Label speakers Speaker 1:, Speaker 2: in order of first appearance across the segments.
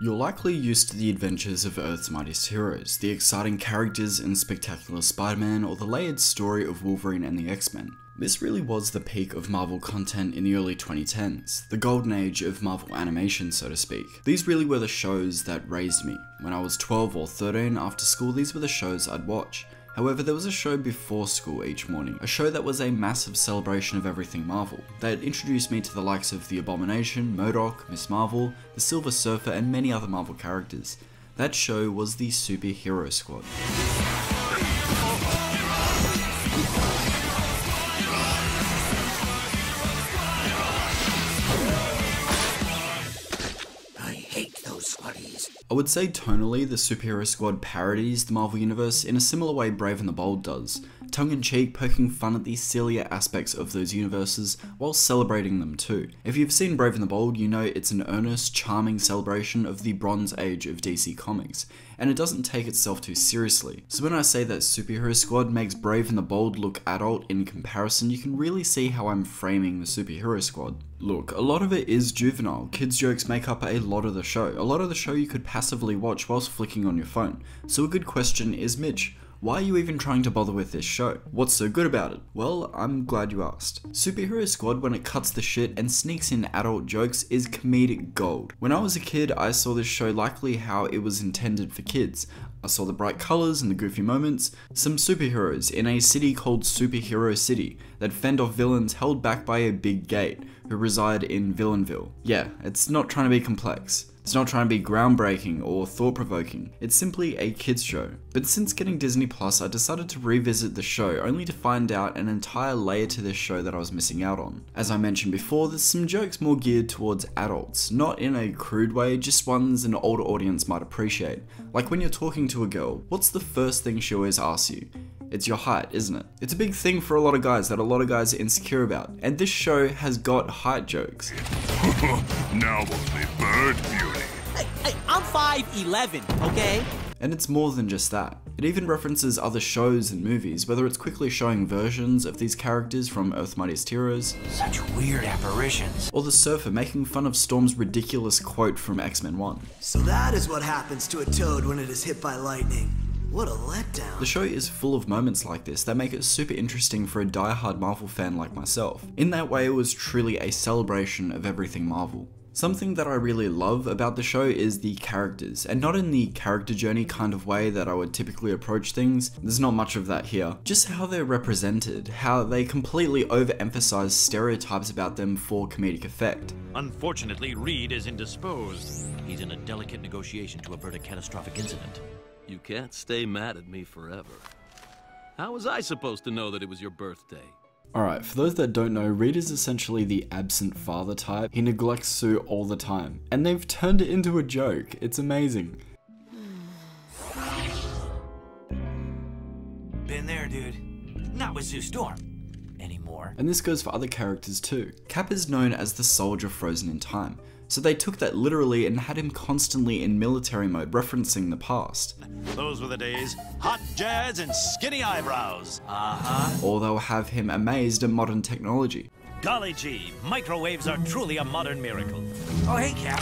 Speaker 1: You're likely used to the adventures of Earth's mightiest heroes, the exciting characters in Spectacular Spider-Man, or the layered story of Wolverine and the X-Men. This really was the peak of Marvel content in the early 2010s, the golden age of Marvel animation so to speak. These really were the shows that raised me. When I was 12 or 13 after school these were the shows I'd watch. However, there was a show before school each morning, a show that was a massive celebration of everything Marvel, that introduced me to the likes of The Abomination, MODOK, Miss Marvel, The Silver Surfer, and many other Marvel characters. That show was the Superhero Squad. I would say tonally, the Superhero Squad parodies the Marvel Universe in a similar way Brave and the Bold does, tongue-in-cheek poking fun at the sillier aspects of those universes while celebrating them too. If you've seen Brave and the Bold, you know it's an earnest, charming celebration of the Bronze Age of DC Comics, and it doesn't take itself too seriously. So when I say that Superhero Squad makes Brave and the Bold look adult in comparison, you can really see how I'm framing the Superhero Squad. Look, a lot of it is juvenile. Kids' jokes make up a lot of the show. A lot of the show you could passively watch whilst flicking on your phone. So a good question is, Mitch, why are you even trying to bother with this show? What's so good about it? Well, I'm glad you asked. Superhero Squad, when it cuts the shit and sneaks in adult jokes, is comedic gold. When I was a kid, I saw this show likely how it was intended for kids. I saw the bright colours and the goofy moments, some superheroes in a city called Superhero City that fend off villains held back by a big gate who reside in Villainville. Yeah, it's not trying to be complex. It's not trying to be groundbreaking or thought provoking, it's simply a kids show. But since getting Disney Plus, I decided to revisit the show only to find out an entire layer to this show that I was missing out on. As I mentioned before, there's some jokes more geared towards adults, not in a crude way, just ones an older audience might appreciate. Like when you're talking to a girl, what's the first thing she always asks you? It's your height, isn't it? It's a big thing for a lot of guys that a lot of guys are insecure about, and this show has got height jokes.
Speaker 2: now only bird beauty.
Speaker 3: Hey, hey, I'm 5'11", okay?
Speaker 1: And it's more than just that. It even references other shows and movies, whether it's quickly showing versions of these characters from Earth's Mightiest Heroes,
Speaker 3: such weird apparitions,
Speaker 1: or the Surfer making fun of Storm's ridiculous quote from X-Men 1.
Speaker 4: So that is what happens to a toad when it is hit by lightning. What a letdown.
Speaker 1: The show is full of moments like this that make it super interesting for a die-hard Marvel fan like myself. In that way, it was truly a celebration of everything Marvel. Something that I really love about the show is the characters, and not in the character journey kind of way that I would typically approach things, there's not much of that here. Just how they're represented, how they completely overemphasize stereotypes about them for comedic effect.
Speaker 5: Unfortunately, Reed is indisposed. He's in a delicate negotiation to avert a catastrophic incident.
Speaker 6: You can't stay mad at me forever. How was I supposed to know that it was your birthday?
Speaker 1: Alright, for those that don't know, Reed is essentially the absent father type. He neglects Sue all the time. And they've turned it into a joke. It's amazing.
Speaker 3: Been there, dude. Not with Sue Storm. Anymore.
Speaker 1: And this goes for other characters too. Cap is known as the soldier frozen in time, so they took that literally and had him constantly in military mode, referencing the past.
Speaker 5: Those were the days. Hot jazz and skinny eyebrows.
Speaker 3: Uh-huh.
Speaker 1: Or they'll have him amazed at modern technology.
Speaker 5: Golly gee, microwaves are truly a modern miracle.
Speaker 3: Oh, hey, Cap.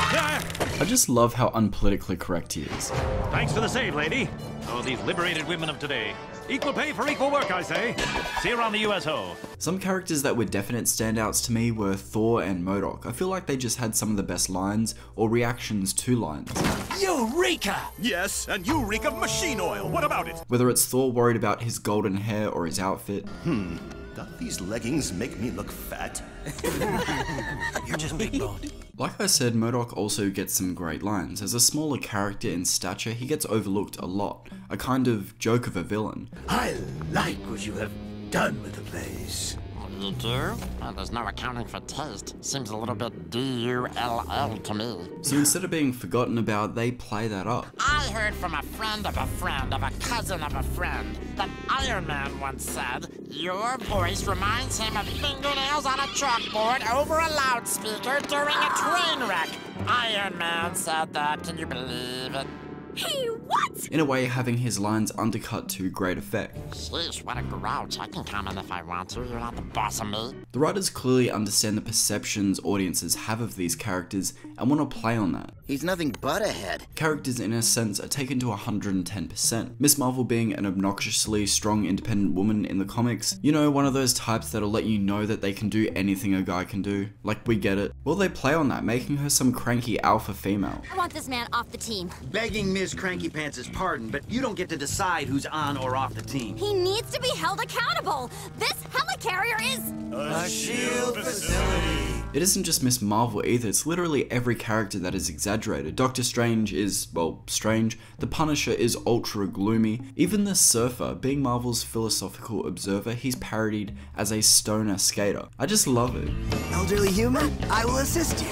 Speaker 1: I just love how unpolitically correct he is.
Speaker 5: Thanks for the save, lady. Oh, these liberated women of today. Equal pay for equal work, I say. See you around the USO.
Speaker 1: Some characters that were definite standouts to me were Thor and MODOK. I feel like they just had some of the best lines or reactions to lines.
Speaker 3: Eureka!
Speaker 2: Yes, and you reek of machine oil. What about it?
Speaker 1: Whether it's Thor worried about his golden hair or his outfit.
Speaker 2: Hmm. Do these leggings make me look fat?
Speaker 3: You're just big boned.
Speaker 1: Like I said, MODOK also gets some great lines. As a smaller character in stature, he gets overlooked a lot. A kind of joke of a villain.
Speaker 4: I like what you have done with the place.
Speaker 7: You do? Well, there's no accounting for taste. Seems a little bit D-U-L-L to me.
Speaker 1: So instead of being forgotten about, they play that up.
Speaker 7: I heard from a friend of a friend of a cousin of a friend that Iron Man once said, Your voice reminds him of fingernails on a chalkboard over a loudspeaker during a train wreck. Iron Man said that, can you believe it?
Speaker 8: He what?
Speaker 1: in a way having his lines undercut to great effect.
Speaker 7: Sheesh, what a grouch. I can comment if I want to. You're not the boss of me.
Speaker 1: The writers clearly understand the perceptions audiences have of these characters and want to play on that.
Speaker 9: He's nothing but a head.
Speaker 1: Characters, in a sense, are taken to 110%. Miss Marvel being an obnoxiously strong, independent woman in the comics, you know, one of those types that'll let you know that they can do anything a guy can do. Like, we get it. Well, they play on that, making her some cranky alpha female.
Speaker 8: I want this man off the team.
Speaker 10: Begging Ms. Cranky Pants' is pardoned, but you don't get to decide who's on or off the team.
Speaker 8: He needs to be held accountable. This helicarrier is.
Speaker 4: A S.H.I.E.L.D. facility.
Speaker 1: It isn't just Miss Marvel either, it's literally every character that is exaggerated. Doctor Strange is, well, strange. The Punisher is ultra gloomy. Even the Surfer, being Marvel's philosophical observer, he's parodied as a stoner skater. I just love it.
Speaker 4: Elderly human, I will assist you.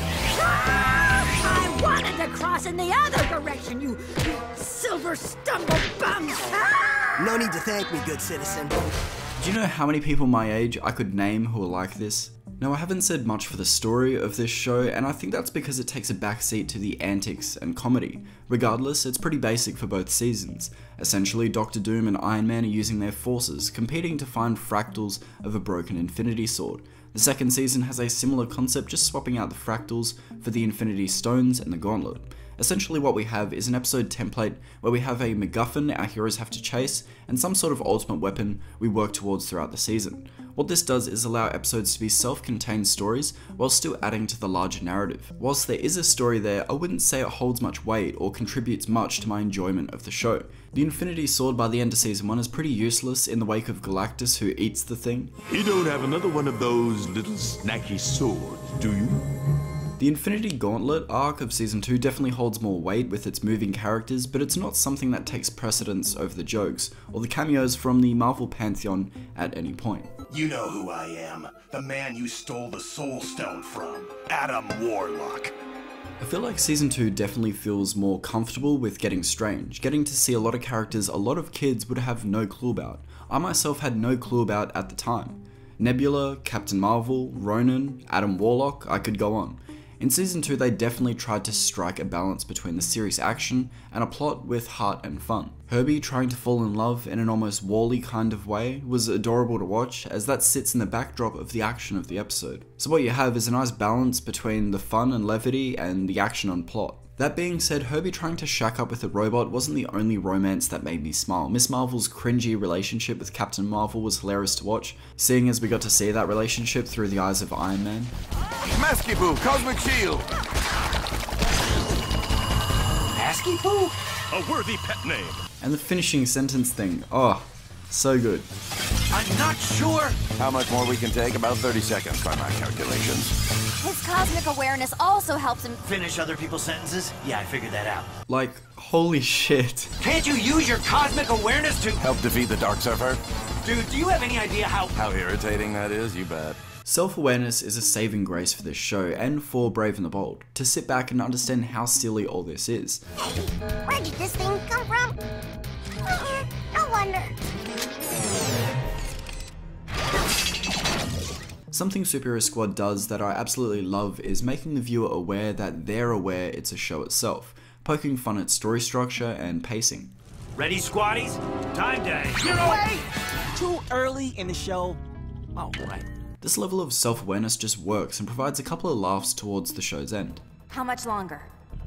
Speaker 8: I wanted to cross in the other direction, you, you silver stumble bum. Ah!
Speaker 4: No need to thank me, good citizen.
Speaker 1: Do you know how many people my age I could name who are like this? Now, I haven't said much for the story of this show, and I think that's because it takes a backseat to the antics and comedy. Regardless, it's pretty basic for both seasons. Essentially, Doctor Doom and Iron Man are using their forces, competing to find fractals of a broken Infinity Sword. The second season has a similar concept, just swapping out the fractals for the Infinity Stones and the Gauntlet. Essentially, what we have is an episode template where we have a MacGuffin our heroes have to chase, and some sort of ultimate weapon we work towards throughout the season. What this does is allow episodes to be self contained stories while still adding to the larger narrative. Whilst there is a story there, I wouldn't say it holds much weight or contributes much to my enjoyment of the show. The Infinity Sword by the end of season 1 is pretty useless in the wake of Galactus who eats the thing.
Speaker 2: You don't have another one of those little snacky swords, do you?
Speaker 1: The Infinity Gauntlet arc of Season 2 definitely holds more weight with its moving characters, but it's not something that takes precedence over the jokes or the cameos from the Marvel Pantheon at any point.
Speaker 2: You know who I am. The man you stole the Soul Stone from. Adam Warlock.
Speaker 1: I feel like Season 2 definitely feels more comfortable with getting strange, getting to see a lot of characters a lot of kids would have no clue about. I myself had no clue about at the time. Nebula, Captain Marvel, Ronan, Adam Warlock, I could go on. In season 2, they definitely tried to strike a balance between the serious action and a plot with heart and fun. Herbie trying to fall in love in an almost WALL-E kind of way was adorable to watch, as that sits in the backdrop of the action of the episode. So, what you have is a nice balance between the fun and levity and the action and plot. That being said, Herbie trying to shack up with a robot wasn't the only romance that made me smile. Miss Marvel's cringy relationship with Captain Marvel was hilarious to watch, seeing as we got to see that relationship through the eyes of Iron Man.
Speaker 2: Maskiboo, Cosmic Shield.
Speaker 10: Maskiboo?
Speaker 2: A worthy pet name.
Speaker 1: And the finishing sentence thing, oh, so good.
Speaker 10: I'm not sure.
Speaker 2: How much more we can take? About 30 seconds by my calculations.
Speaker 8: His cosmic awareness also helps him.
Speaker 10: Finish other people's sentences? Yeah, I figured that out.
Speaker 1: Like, holy shit.
Speaker 10: Can't you use your cosmic awareness to.
Speaker 2: Help defeat the Dark Surfer?
Speaker 10: Dude, do you have any idea how.
Speaker 2: How irritating that is, you bet.
Speaker 1: Self awareness is a saving grace for this show and for Brave and the Bold, to sit back and understand how silly all this is.
Speaker 8: Hey, where did this thing come from? Uh, I wonder.
Speaker 1: Something Superhero Squad does that I absolutely love is making the viewer aware that they're aware it's a show itself, poking fun at story structure and pacing.
Speaker 5: Ready, squaddies? Time day.
Speaker 10: You're away! Too early in the show. Oh, right.
Speaker 1: This level of self awareness just works and provides a couple of laughs towards the show's end.
Speaker 8: How much longer?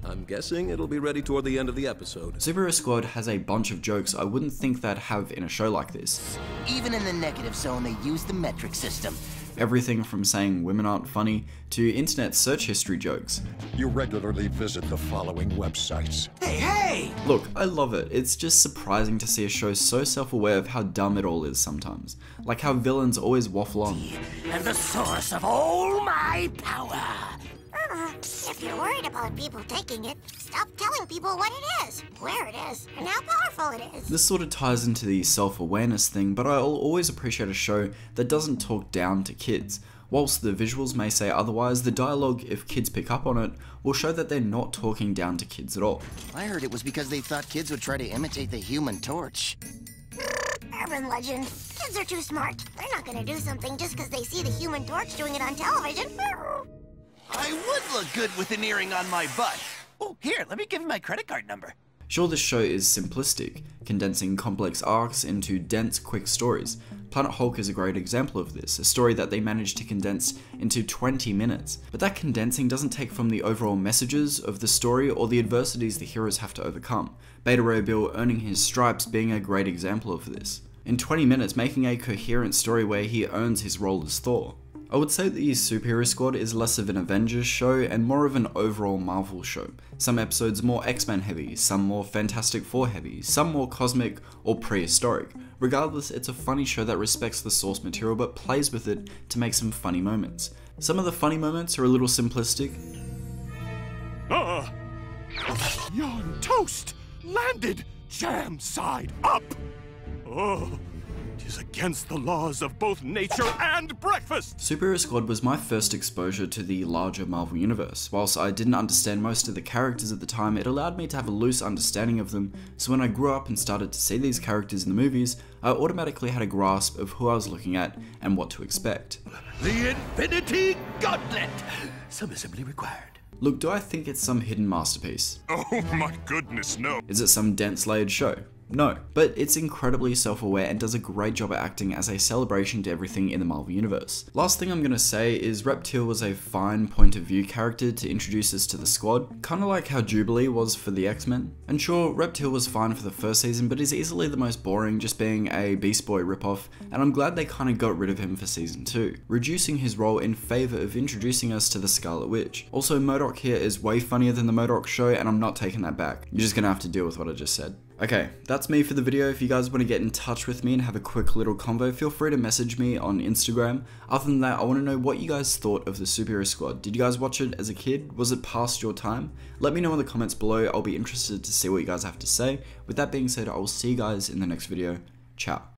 Speaker 6: I'm guessing it'll be ready toward the end of the episode.
Speaker 1: Superhero Squad has a bunch of jokes I wouldn't think they'd have in a show like this.
Speaker 9: Even in the negative zone, they use the metric system.
Speaker 1: Everything from saying women aren't funny to internet search history jokes.
Speaker 11: You regularly visit the following websites.
Speaker 10: Hey, hey!
Speaker 1: Look, I love it. It's just surprising to see a show so self aware of how dumb it all is sometimes. Like how villains always waffle on.
Speaker 10: And the source of all my power.
Speaker 12: If you're worried about people taking it, stop telling people what it is, where it is, and how powerful it is.
Speaker 1: This sort of ties into the self awareness thing, but I'll always appreciate a show that doesn't talk down to kids. Whilst the visuals may say otherwise, the dialogue, if kids pick up on it, will show that they're not talking down to kids at all.
Speaker 9: I heard it was because they thought kids would try to imitate the human torch.
Speaker 12: Urban legend. Kids are too smart. They're not gonna do something just because they see the human torch doing it on television.
Speaker 10: I would look good with an earring on my butt. Oh, here, let me give you my credit card number.
Speaker 1: Sure, this show is simplistic, condensing complex arcs into dense, quick stories. Planet Hulk is a great example of this, a story that they managed to condense into 20 minutes. But that condensing doesn't take from the overall messages of the story or the adversities the heroes have to overcome. Beta Ray Bill earning his stripes being a great example of this. In 20 minutes, making a coherent story where he earns his role as Thor. I would say the Superhero Squad is less of an Avengers show and more of an overall Marvel show. Some episodes more X-Men heavy, some more Fantastic Four heavy, some more cosmic or prehistoric. Regardless, it's a funny show that respects the source material but plays with it to make some funny moments. Some of the funny moments are a little simplistic.
Speaker 2: Ah! Yon toast landed jam side up! Oh, it is against the laws of both nature and breakfast!
Speaker 1: Superhero Squad was my first exposure to the larger Marvel Universe. Whilst I didn't understand most of the characters at the time, it allowed me to have a loose understanding of them, so when I grew up and started to see these characters in the movies, I automatically had a grasp of who I was looking at and what to expect.
Speaker 2: The Infinity Gauntlet! Some assembly required.
Speaker 1: Look, do I think it's some hidden masterpiece?
Speaker 2: Oh my goodness, no.
Speaker 1: Is it some dense layered show? No, but it's incredibly self-aware and does a great job at acting as a celebration to everything in the Marvel Universe. Last thing I'm gonna say is Reptile was a fine point of view character to introduce us to the squad, kinda like how Jubilee was for the X-Men. And sure, Reptile was fine for the first season, but is easily the most boring, just being a Beast Boy ripoff, and I'm glad they kinda got rid of him for season 2, reducing his role in favour of introducing us to the Scarlet Witch. Also, MODOK here is way funnier than the MODOK show, and I'm not taking that back. You're just gonna have to deal with what I just said. Okay, that's me for the video. If you guys want to get in touch with me and have a quick little convo, feel free to message me on Instagram. Other than that, I want to know what you guys thought of the Superhero Squad. Did you guys watch it as a kid? Was it past your time? Let me know in the comments below. I'll be interested to see what you guys have to say. With that being said, I will see you guys in the next video. Ciao.